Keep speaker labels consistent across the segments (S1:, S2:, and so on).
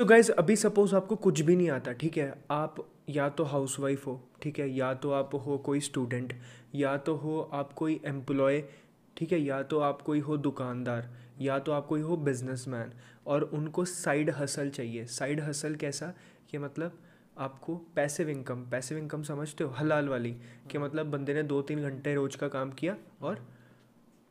S1: तो गाइज़ अभी सपोज़ आपको कुछ भी नहीं आता, ठीक है? आप या तो हाउसवाइफ हो, ठीक है? या तो आप हो कोई स्टूडेंट या तो हो आप कोई एम्प्लॉय ठीक है? या तो आप कोई हो दुकानदार, या तो आप कोई हो बिजनेसमैन और उनको साइड हसल चाहिए। साइड हसल कैसा? कि मतलब आपको पैसिव इनकम पैसिव इनकम समझते हो? हलाल वाली, कि मतलब बंदे ने दो तीन घंटे रोज का काम किया और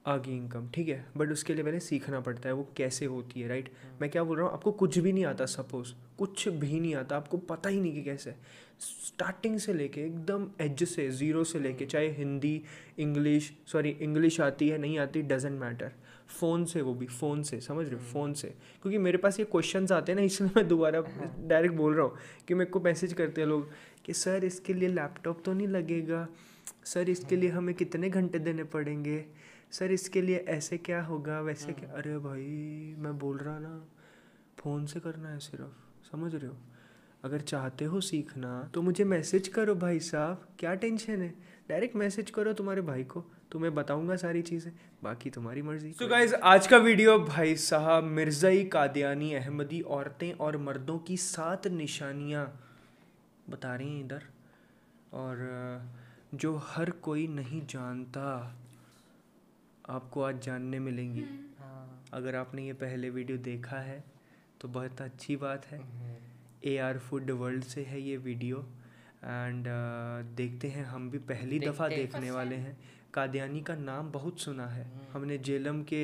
S1: आगे इनकम ठीक है? बट उसके लिए पहले सीखना पड़ता है वो कैसे होती है राइट मैं क्या बोल रहा हूँ आपको कुछ भी नहीं आता सपोज़ कुछ भी नहीं आता आपको पता ही नहीं कि कैसे। स्टार्टिंग से लेके एकदम एज से ज़ीरो से लेके चाहे हिंदी इंग्लिश सॉरी इंग्लिश आती है नहीं आती डजेंट मैटर फ़ोन से वो भी फ़ोन से समझ रहे हो? फ़ोन हम्म। से। क्योंकि मेरे पास ये क्वेश्चन आते हैं ना इसलिए मैं दोबारा डायरेक्ट बोल रहा हूँ कि मेरे को मैसेज करते हैं लोग कि सर इसके लिए लैपटॉप तो नहीं लगेगा? सर इसके लिए हमें कितने घंटे देने पड़ेंगे? सर इसके लिए ऐसे क्या होगा वैसे क्या? हम्म। अरे भाई मैं बोल रहा ना फ़ोन से करना है सिर्फ़ समझ रहे हो? अगर चाहते हो सीखना तो मुझे मैसेज करो भाई साहब क्या टेंशन है? डायरेक्ट मैसेज करो तुम्हारे भाई को तुम्हें बताऊँगा सारी चीज़ें बाकी तुम्हारी मर्ज़ी। तो गाइज़ आज का वीडियो भाई साहब मिर्ज़ाई कादियानी अहमदी औरतें और मर्दों की सात निशानियाँ बता रही हैं इधर और जो हर कोई नहीं जानता। आपको आज जानने मिलेंगी। हाँ। अगर आपने ये पहले वीडियो देखा है तो बहुत अच्छी बात है। ए आर फ़ूड वर्ल्ड से है ये वीडियो। एंड uh, देखते हैं हम भी पहली दफ़ा देखने वाले हैं। कादियानी का नाम बहुत सुना है। हम्म। हमने जेलम के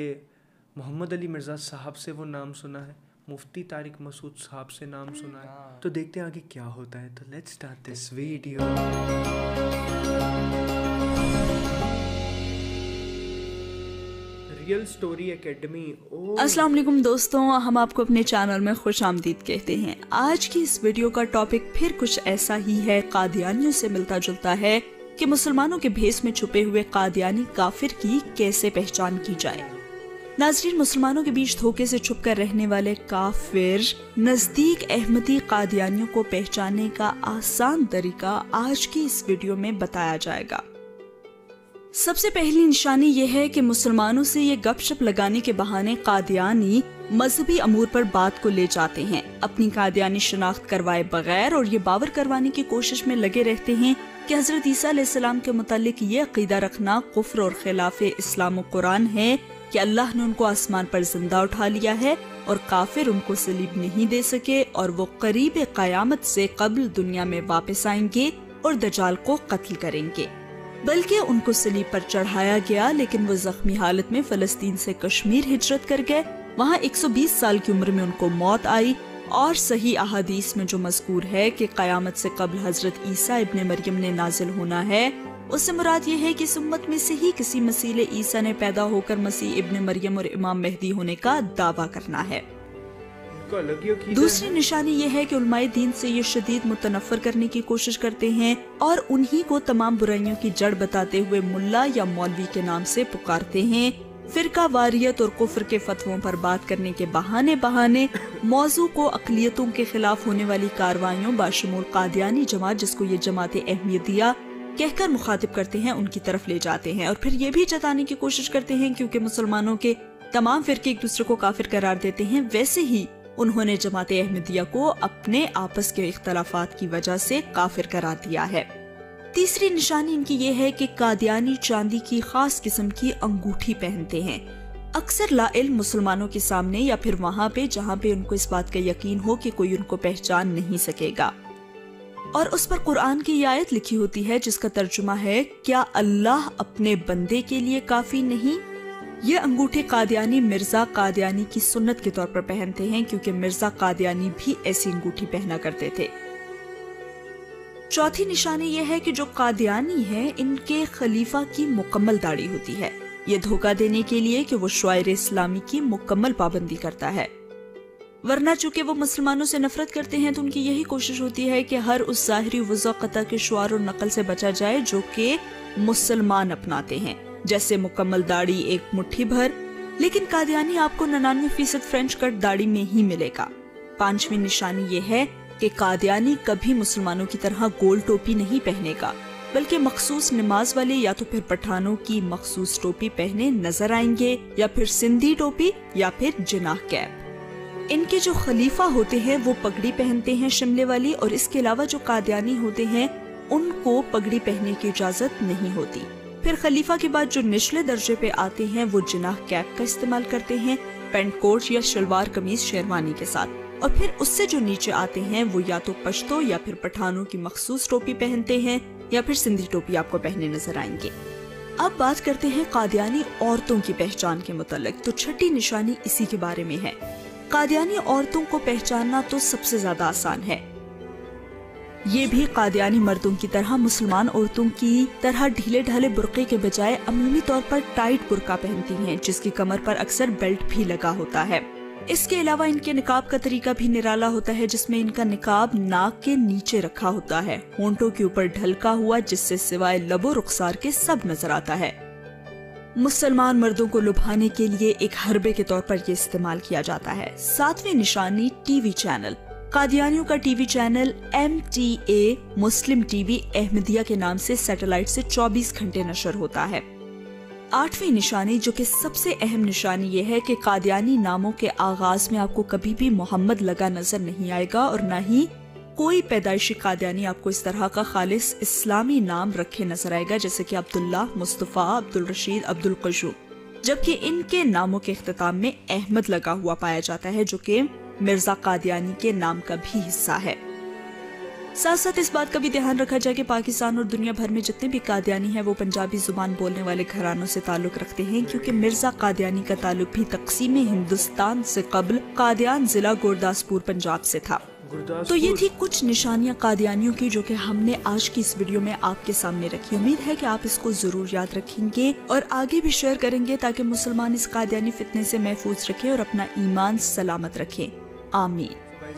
S1: मोहम्मद अली मिर्ज़ा साहब से वो नाम सुना है। मुफ्ती तारिक मसूद साहब से नाम सुना है। हाँ। तो देखते हैं आगे क्या होता है। तो let's start this video real story academy
S2: अस्सलाम वालेकुम दोस्तों, हम आपको अपने चैनल में खुश आमदीद कहते हैं। आज की इस वीडियो का टॉपिक फिर कुछ ऐसा ही है, कादियानियों से मिलता जुलता है, कि मुसलमानों के भेस में छुपे हुए कादियानी काफिर की कैसे पहचान की जाए। नाजरीन, मुसलमानों के बीच धोखे से छुप कर रहने वाले काफिर, नज़दीक अहमदी कादियानियों को पहचानने का आसान तरीका आज की इस वीडियो में बताया जाएगा। सबसे पहली निशानी यह है कि मुसलमानों से ये गपशप लगाने के बहाने कादियानी मजहबी अमूर पर बात को ले जाते हैं। अपनी कादियानी शनाख्त करवाए बगैर और ये बावर करवाने की कोशिश में लगे रहते हैं कि हज़रत ईसा के मुतालिक ये अकीदा रखना कुफर और खिलाफ इस्लाम कुरान है कि अल्लाह ने उनको आसमान पर ज़िंदा उठा लिया है और काफिर उनको सलीब नहीं दे सके और वो करीब कयामत से कबल दुनिया में वापस आएँगे और दजाल को कत्ल करेंगे। बल्कि उनको सलीब पर चढ़ाया गया, लेकिन वो जख्मी हालत में फलस्तीन से कश्मीर हिजरत कर गए। वहाँ 120 साल की उम्र में उनको मौत आई और सही अहादीस में जो मजकूर है कि कयामत से कबल हज़रत ईसा इबन मरियम ने नाजिल होना है, उससे मुराद ये है कि इस में से ही किसी मसीले ईसा ने पैदा होकर मसीह इबन मरियम और इमाम मेहदी होने का दावा करना है। दूसरी निशानी ये है कि उलमाए दीन से ये शदीद मुतनफर करने की कोशिश करते हैं और उन्हीं को तमाम बुराइयों की जड़ बताते हुए मुल्ला या मौलवी के नाम से पुकारते हैं। फिरका वारियत और कुफर के फतवों पर बात करने के बहाने बहाने मौजू को अकलियतों के खिलाफ होने वाली कार्रवाइयों बाशमूल कादियानी जमात, जिसको ये जमात अहमियत दिया कहकर मुखातिब करते हैं, उनकी तरफ़ ले जाते हैं। और फिर ये भी जताने की कोशिश करते हैं, क्योंकि मुसलमानों के तमाम फिरके एक दूसरे को काफिर करार देते हैं, वैसे ही उन्होंने जमात अहमदिया को अपने आपस के इख्तलाफात की वजह से काफिर करार दिया है। तीसरी निशानी इनकी ये है कि कादियानी चांदी की खास किस्म की अंगूठी पहनते हैं। अक्सर लाइल मुसलमानों के सामने या फिर वहाँ पे जहाँ पे उनको इस बात का यकीन हो कि कोई उनको पहचान नहीं सकेगा। और उस पर कुरान की आयत लिखी होती है, जिसका तर्जुमा है, क्या अल्लाह अपने बंदे के लिए काफ़ी नहीं? ये अंगूठे कादियानी मिर्ज़ा कादियानी की सुन्नत के तौर पर पहनते हैं, क्योंकि मिर्ज़ा कादियानी भी ऐसी अंगूठी पहना करते थे। चौथी निशानी यह है कि जो कादियानी है, इनके खलीफा की मुकम्मल दाढ़ी होती है। ये धोखा देने के लिए कि वो शायर इस्लामी की मुकम्मल पाबंदी करता है। वरना चूँकि वो मुसलमानों से नफरत करते हैं तो उनकी यही कोशिश होती है कि हर उस जाहरी वज़ा के शुआर और नकल से बचा जाए, जो कि मुसलमान अपनाते हैं। जैसे मुकम्मल दाढ़ी एक मुट्ठी भर, लेकिन कादियानी आपको ननानवे फ़ीसद फ्रेंच कट दाढ़ी में ही मिलेगा। पांचवी निशानी ये है कि कादियानी कभी मुसलमानों की तरह गोल टोपी नहीं पहनेगा, बल्कि मखसूस नमाज़ वाले या तो फिर पठानों की मखसूस टोपी पहने नज़र आएँगे, या फिर सिंधी टोपी, या फिर जिनाह कैप। इनके जो खलीफा होते हैं, वो पगड़ी पहनते हैं शिमले वाली, और इसके अलावा जो कादियानी होते हैं, उनको पगड़ी पहनने की इजाज़त नहीं होती। फिर खलीफा के बाद जो निचले दर्जे पे आते हैं, वो जिनाह कैप का इस्तेमाल करते हैं, पेंट कोट या शलवार कमीज शेरवानी के साथ। और फिर उससे जो नीचे आते हैं, वो या तो पश्तो या फिर पठानों की मखसूस टोपी पहनते हैं, या फिर सिंधी टोपी आपको पहने नज़र आएँगे। अब बात करते हैं कादियानी औरतों की पहचान के मुतालिक तो छठी निशानी इसी के बारे में है। कादियानी औरतों को पहचानना तो सबसे ज़्यादा आसान है। ये भी कादियानी मर्दों की तरह मुसलमान औरतों की तरह ढीले ढाले बुरके के बजाय अमूमी तौर पर टाइट बुरका पहनती हैं, जिसकी कमर पर अक्सर बेल्ट भी लगा होता है। इसके अलावा इनके निकाब का तरीका भी निराला होता है, जिसमें इनका निकाब नाक के नीचे रखा होता है, होंठों के ऊपर ढलका हुआ, जिससे सिवाय लबो रुखसार के सब नज़र आता है। मुसलमान मर्दों को लुभाने के लिए एक हरबे के तौर पर ये इस्तेमाल किया जाता है। सातवीं निशानी टीवी चैनल। कादियानियों का TV channel M T A Muslim TV Ahmadiyya के नाम से सैटेलाइट से 24 घंटे नशर होता है। आठवीं निशानी, जो कि सबसे अहम निशानी ये है कि कादियानी नामों के आगाज़ में आपको कभी भी मोहम्मद लगा नज़र नहीं आएगा और न ही कोई पैदाइशी कादियानी आपको इस तरह का खालिस इस्लामी नाम रखे नज़र आएगा, जैसे कि अब्दुल्ला, मुस्तफ़ा, अब्दुल रशीद, अब्दुल कशू जबकि इनके नामों के अख्ताम में अहमद लगा हुआ पाया जाता है, जो कि मिर्ज़ा कादियानी के नाम का भी हिस्सा है। साथ साथ इस बात का भी ध्यान रखा जाए कि पाकिस्तान और दुनिया भर में जितने भी कादियानी हैं वो पंजाबी ज़ुबान बोलने वाले घरानों से ताल्लुक रखते हैं क्योंकि मिर्ज़ा कादियानी का ताल्लुक भी तकसीम हिंदुस्तान से कबल कादियान जिला गुरदासपुर पंजाब से था। तो ये थी कुछ निशानियाँ कादियानियों की जो कि हमने आज की इस वीडियो में आपके सामने रखी। उम्मीद है कि आप इसको ज़रूर याद रखेंगे और आगे भी शेयर करेंगे ताकि मुसलमान इस कादियानी फितने से महफूज रखें और अपना ईमान सलामत रखें। आमीन।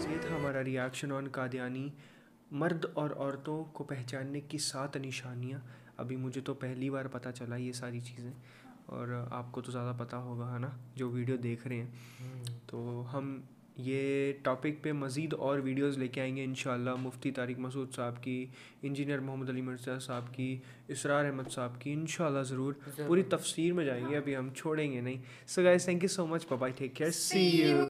S1: ये था हमारा रिएक्शन ऑन कादियानी मर्द और औरतों को पहचानने की सात निशानियाँ। अभी मुझे तो पहली बार पता चला ये सारी चीज़ें और आपको तो ज़्यादा पता होगा है ना जो वीडियो देख रहे हैं। तो हम ये टॉपिक पे मज़ीद और वीडियोस लेके आएँगे इन मुफ्ती तारिक मसूद साहब की इंजीनियर मोहम्मद अली मिर्ज़ा साहब की इसरार अहमद साहब की इन ज़रूर पूरी तफसीर में जाएँगे। अभी हम छोड़ेंगे नहीं। So guys thank you so much bye take care see you